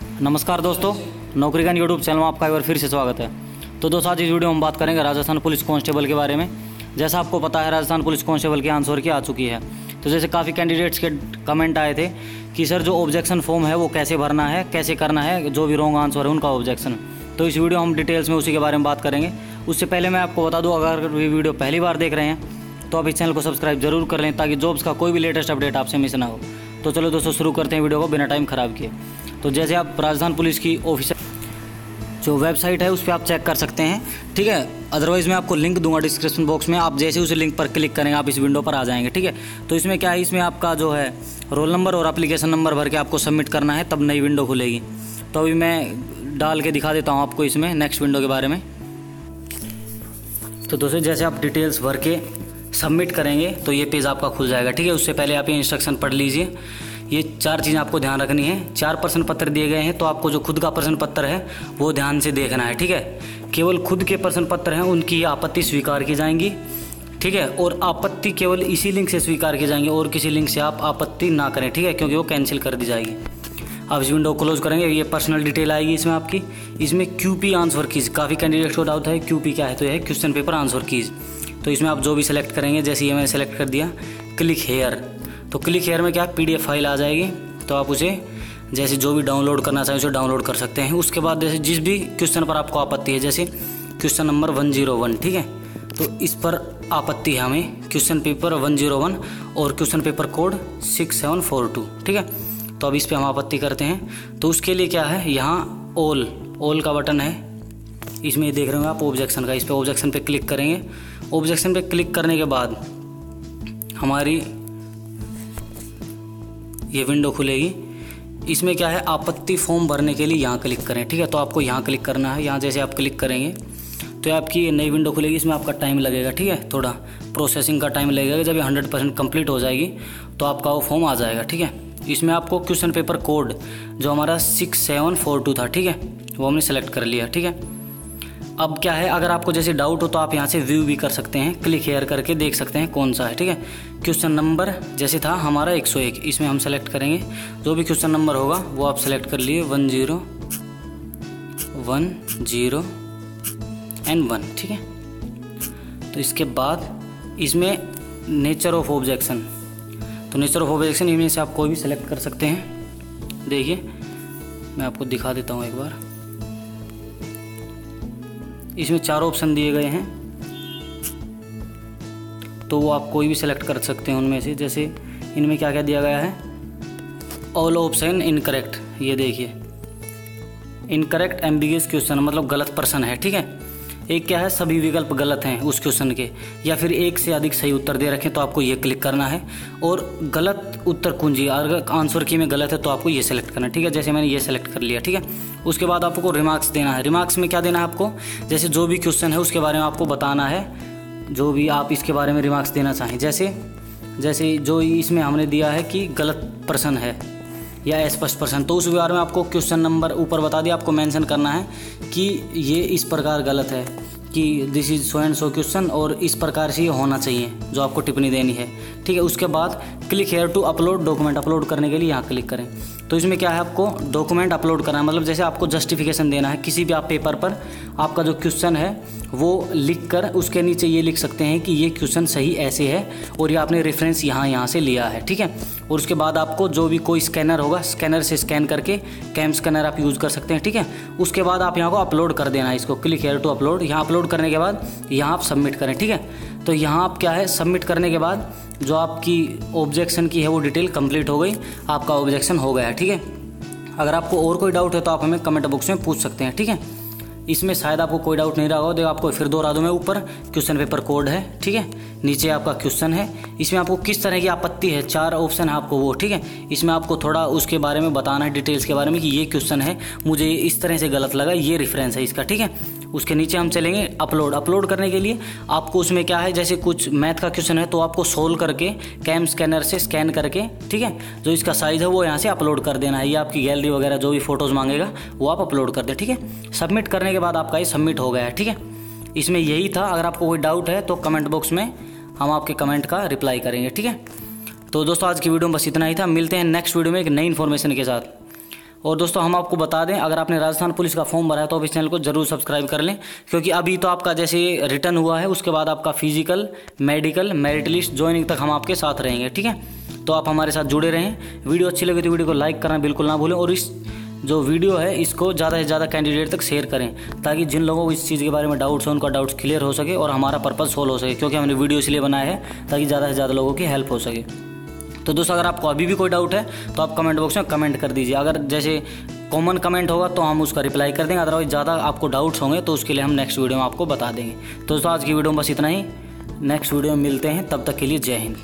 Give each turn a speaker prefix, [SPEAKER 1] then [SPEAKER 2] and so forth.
[SPEAKER 1] नमस्कार दोस्तों, नौकरी का यूट्यूब चैनल में आपका एक बार फिर से स्वागत है। तो दोस्तों, आज इस वीडियो में हम बात करेंगे राजस्थान पुलिस कांस्टेबल के बारे में। जैसा आपको पता है, राजस्थान पुलिस कांस्टेबल की आंसर की आ चुकी है। तो जैसे काफ़ी कैंडिडेट्स के कमेंट आए थे कि, सर, जो ऑब्जेक्शन फॉर्म है, वो कैसे भरना है, कैसे करना है, जो भी रॉन्ग आंसर है, उनका ऑब्जेक्शन तो इस वीडियो हम डिटेल्स में उसी के बारे में बात करेंगे। उससे पहले मैं आपको बता दूँ, अगर वीडियो पहली बार देख रहे हैं तो आप इस चैनल को सब्सक्राइब ज़रूर कर लें ताकि जॉब्स का कोई भी लेटेस्ट अपडेट आपसे मिस ना हो। तो चलो दोस्तों, शुरू करते हैं वीडियो को, बिना टाइम ख़राब किए। तो जैसे आप राजस्थान पुलिस की ऑफिसर जो वेबसाइट है, उस पर आप चेक कर सकते हैं। ठीक है? अदरवाइज़ मैं आपको लिंक दूँगा डिस्क्रिप्शन बॉक्स में। आप जैसे उस लिंक पर क्लिक करेंगे, आप इस विंडो पर आ जाएँगे। ठीक है? तो इसमें क्या है? इसमें आपका जो है रोल नंबर और अप्लीकेशन नंबर भर के आपको सबमिट करना है, तब नई विंडो खुलेगी। तो अभी मैं डाल के दिखा देता हूँ आपको इसमें नेक्स्ट विंडो के बारे में। तो दोस्तों, जैसे आप डिटेल्स भर के सबमिट करेंगे तो ये पेज आपका खुल जाएगा। ठीक है? उससे पहले आप ये इंस्ट्रक्शन पढ़ लीजिए। ये चार चीज़ें आपको ध्यान रखनी है। चार प्रश्न पत्र दिए गए हैं तो आपको जो खुद का प्रश्न पत्र है, वो ध्यान से देखना है, ठीक है? केवल खुद के प्रश्न पत्र हैं, उनकी आपत्ति स्वीकार की जाएँगी, ठीक है? और आपत्ति केवल इसी लिंक से स्वीकार की जाएँगी, और किसी लिंक से आप आपत्ति ना करें, ठीक है? क्योंकि वो कैंसिल कर दी जाएगी। आप इस विंडो क्लोज करेंगे, ये पर्सनल डिटेल आएगी इसमें आपकी। इसमें क्यू पी आंसर कीज काफ़ी कैंडिडेट को डाउट है क्यू पी क्या है? तो यह क्वेश्चन पेपर आंसर कीज तो इसमें आप जो भी सिलेक्ट करेंगे, जैसे ये मैंने सेलेक्ट कर दिया क्लिक हेयर तो क्लिक हेयर में क्या पीडीएफ फ़ाइल आ जाएगी? तो आप उसे जैसे जो भी डाउनलोड करना चाहें उसे डाउनलोड कर सकते हैं। उसके बाद जैसे जिस भी क्वेश्चन पर आपको आपत्ति है, जैसे question number one zero one ठीक है? तो इस पर आपत्ति है हमें। Question paper one zero one और question paper code six seven four two ठीक है? तो अब इस पर हम आपत्ति करते हैं। तो उसके लिए क्या है? यहाँ ओल ओल का बटन है। इसमें देख रहे हो आप ऑब्जेक्शन का। इस पर ऑब्जेक्शन पे क्लिक करेंगे। ऑब्जेक्शन पे क्लिक करने के बाद हमारी ये विंडो खुलेगी। इसमें क्या है? आपत्ति फॉर्म भरने के लिए यहाँ क्लिक करें, ठीक है? तो आपको यहाँ क्लिक करना है। यहाँ जैसे आप क्लिक करेंगे तो आपकी ये नई विंडो खुलेगी। इसमें आपका टाइम लगेगा, ठीक है? थोड़ा प्रोसेसिंग का टाइम लगेगा। जब ये हंड्रेड परसेंट कंप्लीट हो जाएगी तो आपका वो फॉर्म आ जाएगा, ठीक है? इसमें आपको क्वेश्चन पेपर कोड जो हमारा सिक्स सेवन फोर टू था, ठीक है? वो हमने सेलेक्ट कर लिया, ठीक है? अब क्या है? अगर आपको जैसे डाउट हो तो आप यहाँ से व्यू भी कर सकते हैं क्लिक हेयर करके देख सकते हैं कौन सा है, ठीक है? क्वेश्चन नंबर जैसे था हमारा 101 इसमें हम सेलेक्ट करेंगे। जो भी क्वेश्चन नंबर होगा, वो आप सेलेक्ट कर लिए one zero one zero and one ठीक है? तो इसके बाद इसमें नेचर ऑफ़ ऑब्जेक्शन तो नेचर ऑफ़ ऑब्जेक्शन इनमें से आप कोई भी सेलेक्ट कर सकते हैं। देखिए, मैं आपको दिखा देता हूँ एक बार। इसमें चार ऑप्शन दिए गए हैं। तो वो आप कोई भी सिलेक्ट कर सकते हैं उनमें से। जैसे इनमें क्या क्या दिया गया है? ऑल ऑप्शन इनकरेक्ट ये देखिए। इनकरेक्ट एम्बिगियस क्वेश्चन मतलब गलत पर्सन है, ठीक है? एक क्या है, सभी विकल्प गलत हैं उस क्वेश्चन के। या फिर एक से अधिक सही उत्तर दे रखें तो आपको ये क्लिक करना है। और गलत उत्तर कुंजी अगर आंसर की में गलत है तो आपको ये सेलेक्ट करना है, ठीक है? जैसे मैंने ये सेलेक्ट कर लिया, ठीक है? उसके बाद आपको रिमार्क्स देना है। रिमार्क्स में क्या देना है आपको? जैसे जो भी क्वेश्चन है उसके बारे में आपको बताना है। जो भी आप इसके बारे में रिमार्क्स देना चाहें। जैसे जैसे जो इसमें हमने दिया है कि गलत प्रश्न है। या स्पष्ट प्रश्न। तो उस व्यवहार में आपको क्वेश्चन नंबर ऊपर बता दिया, आपको मेंशन करना है कि ये इस प्रकार गलत है कि this is so and so question और इस प्रकार से ये होना चाहिए, जो आपको टिप्पणी देनी है। ठीक है, उसके बाद click here to upload document upload करने के लिए यहाँ क्लिक करें। तो इसमें क्या है आपको डॉक्यूमेंट अपलोड करना है। मतलब जैसे आपको जस्टिफिकेशन देना है, किसी भी आप पेपर पर आपका जो क्वेश्चन है, वो लिख कर उसके नीचे ये लिख सकते हैं कि ये क्वेश्चन सही ऐसे है और ये आपने रेफरेंस यहाँ यहाँ से लिया है, ठीक है? और उसके बाद आपको जो भी कोई स्कैनर होगा स्कैनर से स्कैन करके कैम स्कैनर आप यूज़ कर सकते हैं, ठीक है? उसके बाद आप यहाँ को अपलोड कर देना है इसको। क्लिक हेयर टू अपलोड यहाँ अपलोड करने के बाद यहाँ आप सबमिट करें, ठीक है? तो यहाँ आप क्या है सबमिट करने के बाद जो आपकी ऑब्जेक्शन की है वो डिटेल कंप्लीट हो गई, आपका ऑब्जेक्शन हो गया ठीक है? अगर आपको और कोई डाउट है तो आप हमें कमेंट बॉक्स में पूछ सकते हैं, ठीक है? इसमें शायद आपको कोई डाउट नहीं रहा होगा। देखो, आपको फिर दोहरा दूँ मैं ऊपर क्वेश्चन पेपर कोड है, ठीक है? नीचे आपका क्वेश्चन है। इसमें आपको किस तरह की आपत्ति है? चार ऑप्शन है आपको वो, ठीक है? इसमें आपको थोड़ा उसके बारे में बताना है डिटेल्स के बारे में कि ये क्वेश्चन है, मुझे इस तरह से गलत लगा, ये रेफरेंस है इसका, ठीक है? उसके नीचे हम चलेंगे अपलोड अपलोड करने के लिए आपको उसमें क्या है, जैसे कुछ मैथ का क्वेश्चन है तो आपको सोल्व करके कैम स्कैनर से स्कैन करके, ठीक है? जो इसका साइज़ है वो यहाँ से अपलोड कर देना है. ये आपकी गैलरी वगैरह जो भी फ़ोटोज़ मांगेगा, वो आप अपलोड कर दें, ठीक है? सबमिट करने के बाद आपका ये सबमिट हो गया है, ठीक है? इसमें यही था. अगर आपको कोई डाउट है तो कमेंट बॉक्स में हम आपके कमेंट का रिप्लाई करेंगे, ठीक है? तो दोस्तों, आज की वीडियो में बस इतना ही था. मिलते हैं नेक्स्ट वीडियो में एक नई इन्फॉर्मेशन के साथ. और दोस्तों, हम आपको बता दें, अगर आपने राजस्थान पुलिस का फॉर्म भरा है तो आप इस चैनल को ज़रूर सब्सक्राइब कर लें, क्योंकि अभी तो आपका जैसे रिटर्न हुआ है, उसके बाद आपका physical, medical, merit list joining तक हम आपके साथ रहेंगे, ठीक है? तो आप हमारे साथ जुड़े रहें। वीडियो अच्छी लगी तो वीडियो को लाइक करना बिल्कुल ना भूलें और इस जो वीडियो है, इसको ज़्यादा से ज़्यादा कैंडिडेट तक शेयर करें, ताकि जिन लोगों को इस चीज़ के बारे में डाउट्स है, उनका डाउट्स क्लियर हो सके और हमारा पर्पज़ सोल्व हो सके, क्योंकि हमने वीडियो इसलिए बनाया है, ताकि ज़्यादा से ज़्यादा लोगों की हेल्प हो सके। तो दोस्तों, अगर आपको अभी भी कोई डाउट है तो आप कमेंट बॉक्स में कमेंट कर दीजिए। अगर जैसे कॉमन कमेंट होगा तो हम उसका रिप्लाई कर देंगे। अदरवाइज़ ज़्यादा आपको डाउट्स होंगे तो उसके लिए हम नेक्स्ट वीडियो में आपको बता देंगे। तो दोस्तों, आज की वीडियो में बस इतना ही। नेक्स्ट वीडियो में मिलते हैं, तब तक के लिए जय हिंद।